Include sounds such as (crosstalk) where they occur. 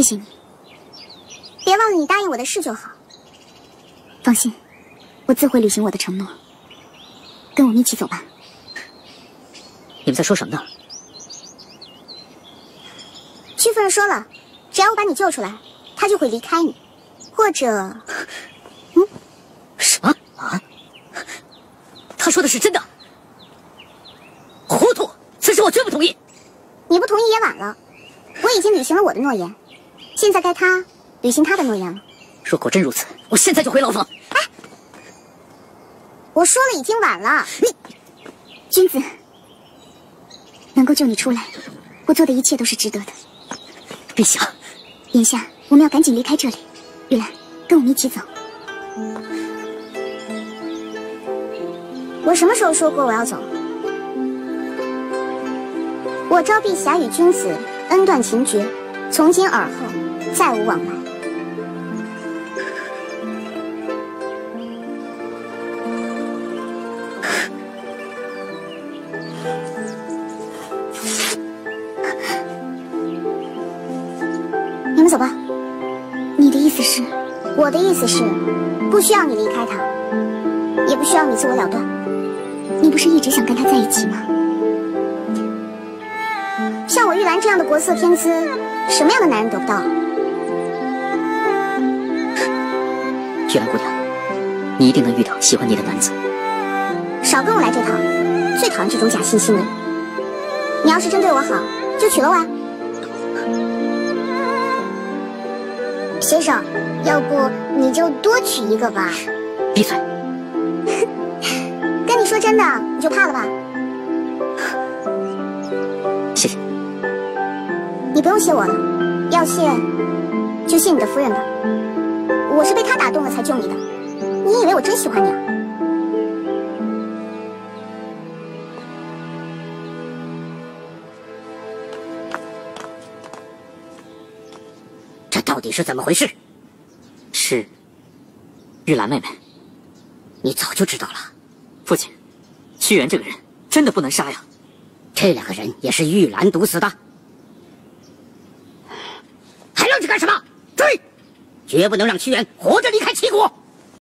谢谢你，别忘了你答应我的事就好。放心，我自会履行我的承诺。跟我们一起走吧。你们在说什么呢？屈夫人说了，只要我把你救出来，她就会离开你，或者…… (laughs) 嗯，什么啊？她说的是真的？糊涂！此事我绝不同意。你不同意也晚了，我已经履行了我的诺言，现在该他履行他的诺言了。若果真如此，我现在就回牢房。哎，我说了，已经晚了。你，君子，能够救你出来，我做的一切都是值得的。陛下，眼下我们要赶紧离开这里。玉兰，跟我们一起走。我什么时候说过我要走？我昭陛下与君子恩断情绝，从今而后再无往来。你们走吧。你的意思是？我的意思是，不需要你离开他，也不需要你自我了断。你不是一直想跟他在一起吗？像我玉兰这样的国色天姿，什么样的男人得不到？玉兰姑娘，你一定能遇到喜欢你的男子。少跟我来这套，最讨厌这种假惺惺的。你要是真对我好，就娶了我。先生，要不你就多娶一个吧。闭嘴！(laughs) 跟你说真的，你就怕了吧？谢谢。你不用谢我了，要谢就谢你的夫人吧。我是被他打动了才救你的，你以为我真喜欢你啊？这到底是怎么回事？是玉兰妹妹，你早就知道了。父亲，屈原这个人真的不能杀呀。这两个人也是玉兰毒死的。还愣着干什么？追！绝不能让屈原活着离开齐国。